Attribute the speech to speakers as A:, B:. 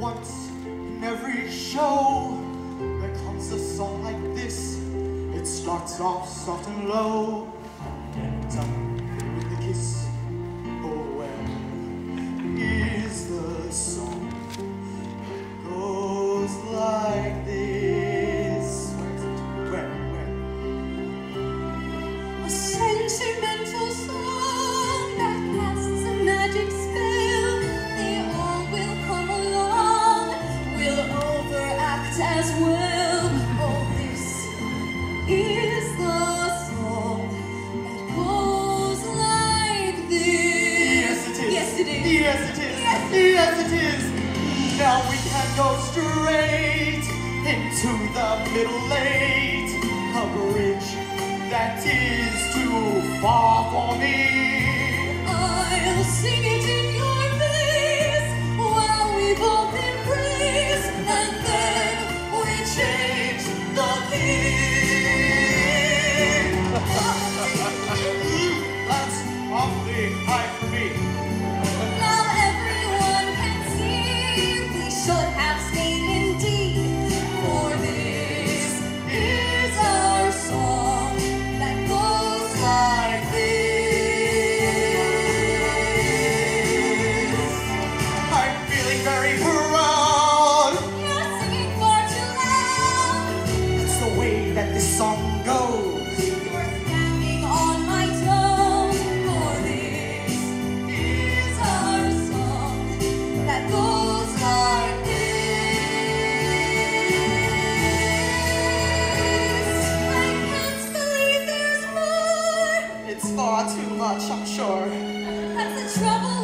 A: once in every show there comes a song like this. It starts off soft and low, and ends up with a kiss. Oh, well, where is the song? It goes like this. Where? Where?
B: A sentimental song as well. This is the song that goes like this.
A: Yes, it is.
B: Yes, it is.
A: Yes, it is.
B: Yes.
A: Yes, it is. Now we can go straight into the middle eight. A bridge that is too far for me.
B: We're singing for.
A: That's the way
B: that this song goes. You're standing on my toes. For this is our song that goes like this.
A: I can't believe there's
B: more. It's far too
A: much, I'm sure. That's the trouble.